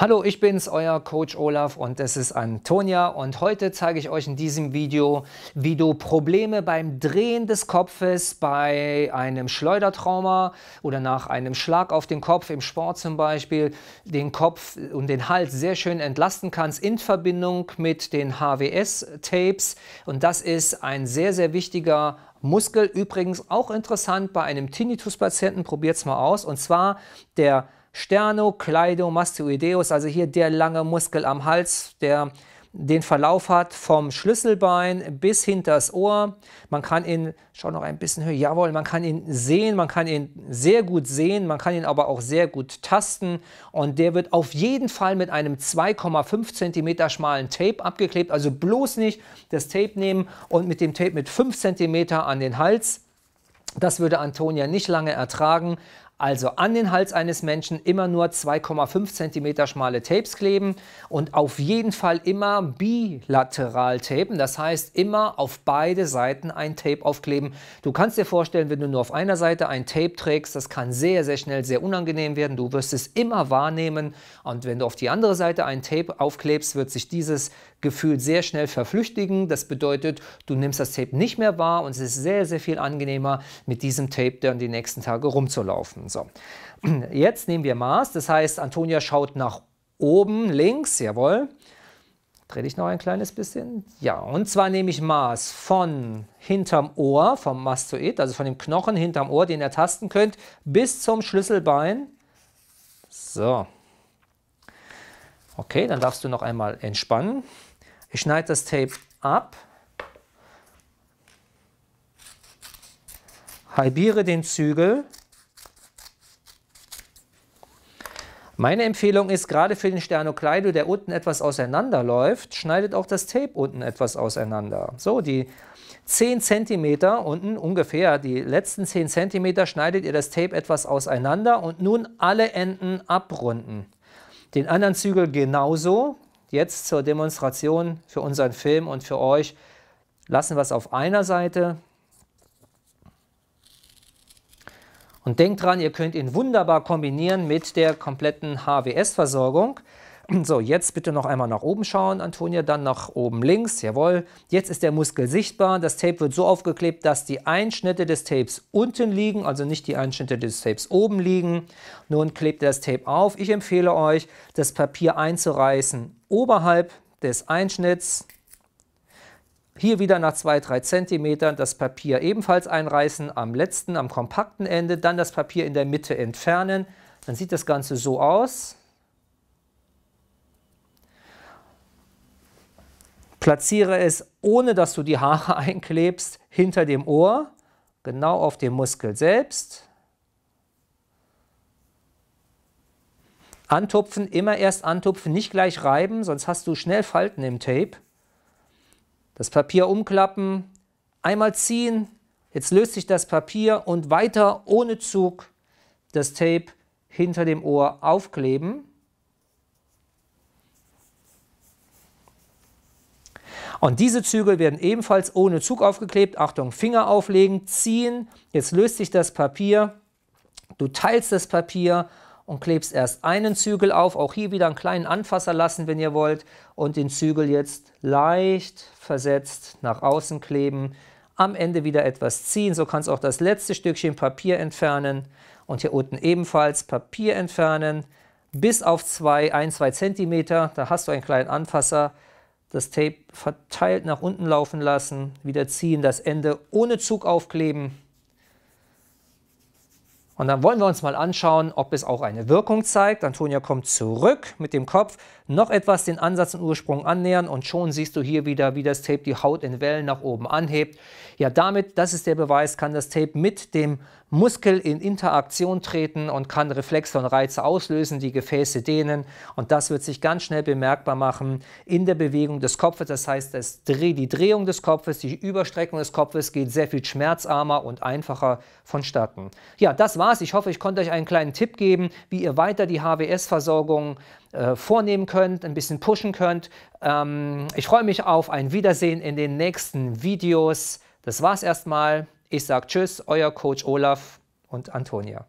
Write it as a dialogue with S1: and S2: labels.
S1: Hallo, ich bin's, euer Coach Olaf und das ist Antonia und heute zeige ich euch in diesem Video, wie du Probleme beim Drehen des Kopfes bei einem Schleudertrauma oder nach einem Schlag auf den Kopf im Sport zum Beispiel den Kopf und den Hals sehr schön entlasten kannst in Verbindung mit den HWS-Tapes und das ist ein sehr, sehr wichtiger Muskel. Übrigens auch interessant bei einem Tinnitus-Patienten, probiert es mal aus und zwar der Sternocleidomastoideus, also hier der lange Muskel am Hals, der den Verlauf hat vom Schlüsselbein bis hinters Ohr. Man kann ihn, schau noch ein bisschen höher, jawohl, man kann ihn sehen, man kann ihn sehr gut sehen, man kann ihn aber auch sehr gut tasten und der wird auf jeden Fall mit einem 2,5 cm schmalen Tape abgeklebt, also bloß nicht das Tape nehmen und mit dem Tape mit 5 cm an den Hals. Das würde Antonia nicht lange ertragen, also an den Hals eines Menschen immer nur 2,5 cm schmale Tapes kleben und auf jeden Fall immer bilateral tapen. Das heißt, immer auf beide Seiten ein Tape aufkleben. Du kannst dir vorstellen, wenn du nur auf einer Seite ein Tape trägst, das kann sehr, sehr schnell sehr unangenehm werden. Du wirst es immer wahrnehmen und wenn du auf die andere Seite ein Tape aufklebst, wird sich dieses Gefühl sehr schnell verflüchtigen. Das bedeutet, du nimmst das Tape nicht mehr wahr und es ist sehr, sehr viel angenehmer, mit diesem Tape dann die nächsten Tage rumzulaufen. So, jetzt nehmen wir Maß, das heißt, Antonia schaut nach oben links, jawohl. Dreh dich noch ein kleines bisschen. Ja, und zwar nehme ich Maß von hinterm Ohr, vom Mastoid, also von dem Knochen hinterm Ohr, den ihr tasten könnt, bis zum Schlüsselbein. So. Okay, dann darfst du noch einmal entspannen. Ich schneide das Tape ab. Halbiere den Zügel Meine Empfehlung ist, gerade für den Sternokleido, der unten etwas auseinanderläuft, schneidet auch das Tape unten etwas auseinander. So, die 10 cm unten ungefähr, die letzten 10 cm schneidet ihr das Tape etwas auseinander und nun alle Enden abrunden. Den anderen Zügel genauso. Jetzt zur Demonstration für unseren Film und für euch lassen wir es auf einer Seite, Und denkt dran, ihr könnt ihn wunderbar kombinieren mit der kompletten HWS-Versorgung. So, jetzt bitte noch einmal nach oben schauen, Antonia, dann nach oben links, jawohl. Jetzt ist der Muskel sichtbar, das Tape wird so aufgeklebt, dass die Einschnitte des Tapes unten liegen, also nicht die Einschnitte des Tapes oben liegen. Nun klebt ihr das Tape auf. Ich empfehle euch, das Papier einzureißen oberhalb des Einschnitts, hier wieder nach 2-3 cm das Papier ebenfalls einreißen, am letzten, am kompakten Ende, dann das Papier in der Mitte entfernen. Dann sieht das Ganze so aus. Platziere es, ohne dass du die Haare einklebst, hinter dem Ohr, genau auf dem Muskel selbst. Antupfen, immer erst antupfen, nicht gleich reiben, sonst hast du schnell Falten im Tape. Das Papier umklappen, einmal ziehen, jetzt löst sich das Papier und weiter ohne Zug das Tape hinter dem Ohr aufkleben. Und diese Zügel werden ebenfalls ohne Zug aufgeklebt. Achtung, Finger auflegen, ziehen. Jetzt löst sich das Papier. Du teilst das Papier und klebst erst einen Zügel auf, auch hier wieder einen kleinen Anfasser lassen, wenn ihr wollt, und den Zügel jetzt leicht versetzt nach außen kleben, am Ende wieder etwas ziehen, so kannst du auch das letzte Stückchen Papier entfernen und hier unten ebenfalls Papier entfernen, bis auf 2, 1, 2 cm, da hast du einen kleinen Anfasser, das Tape verteilt nach unten laufen lassen, wieder ziehen, das Ende ohne Zug aufkleben, und dann wollen wir uns mal anschauen, ob es auch eine Wirkung zeigt. Antonia kommt zurück mit dem Kopf, noch etwas den Ansatz und Ursprung annähern und schon siehst du hier wieder, wie das Tape die Haut in Wellen nach oben anhebt. Ja, damit, das ist der Beweis, kann das Tape mit dem Muskel in Interaktion treten und kann Reflexe und Reize auslösen, die Gefäße dehnen und das wird sich ganz schnell bemerkbar machen in der Bewegung des Kopfes. Das heißt, das Dreh, die Drehung des Kopfes, die Überstreckung des Kopfes geht sehr viel schmerzarmer und einfacher vonstatten. Ja, das war's. Ich hoffe, ich konnte euch einen kleinen Tipp geben, wie ihr weiter die HWS-Versorgung äh, vornehmen könnt, ein bisschen pushen könnt. Ähm, ich freue mich auf ein Wiedersehen in den nächsten Videos. Das war's erstmal. Ich sage Tschüss, euer Coach Olaf und Antonia.